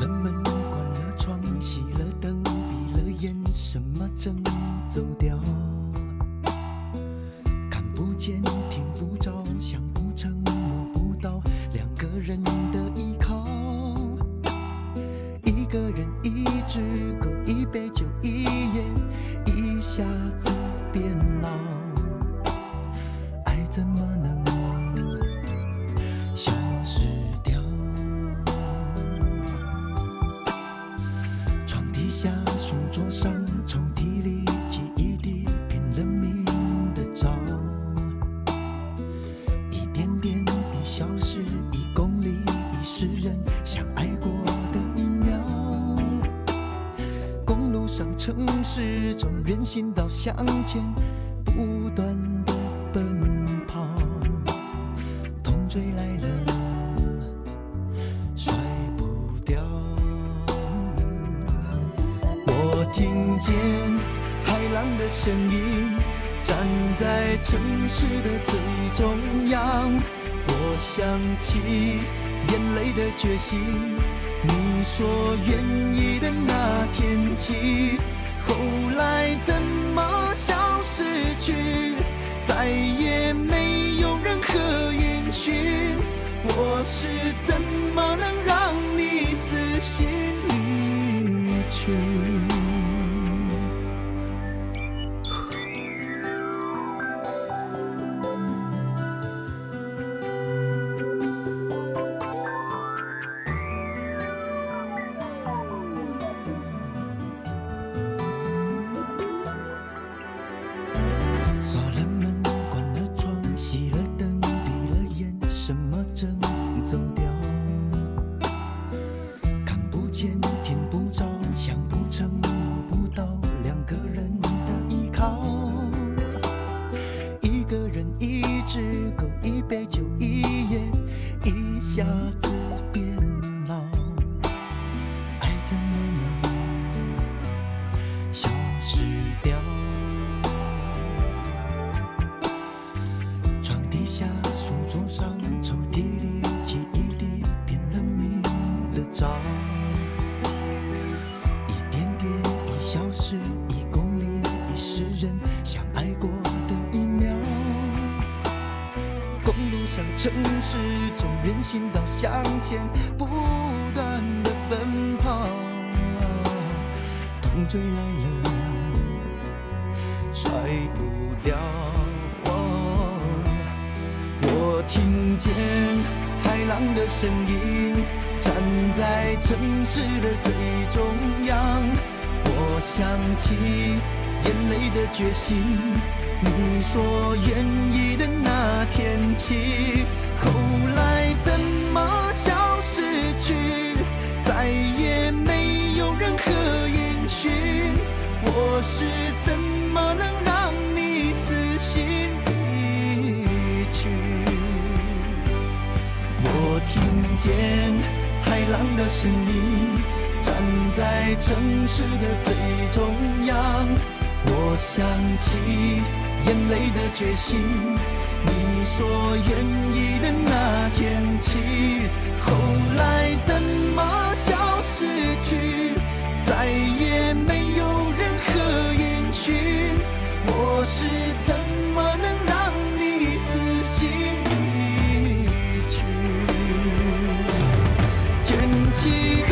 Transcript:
了门，关了窗，熄了灯，闭了眼，什么正走掉？看不见，听不着，想不成，摸不到，两个人下、书桌上、抽屉里，记忆地拼了命的找，一点点一小时，一公里一世人，相爱过的一秒。公路上、城市中，人行道向前，不断的奔跑，痛追来了，听见海浪的声音，站在城市的最中央。我想起眼泪的决心，你说愿意的那天起，后来怎么消失去，再也没有任何音讯。我是怎么能让你死心离去？锁了门，关了窗，熄了灯，闭了眼，什么正走掉？看不见，城市中，人行道向前，不断的奔跑，痛追来了，甩不掉。我听见海浪的声音，站在城市的最中央。我想起眼泪的决心，你说愿意的那天起，后来怎么消失去，再也没有任何音讯。我是怎么能让你死心离去？我听见海浪的声音，站在城市的最中央。我想起眼泪的决心，你说愿意的那天起，后来怎么消失去，再也没有任何音讯。我是怎么能让你死心离去？卷起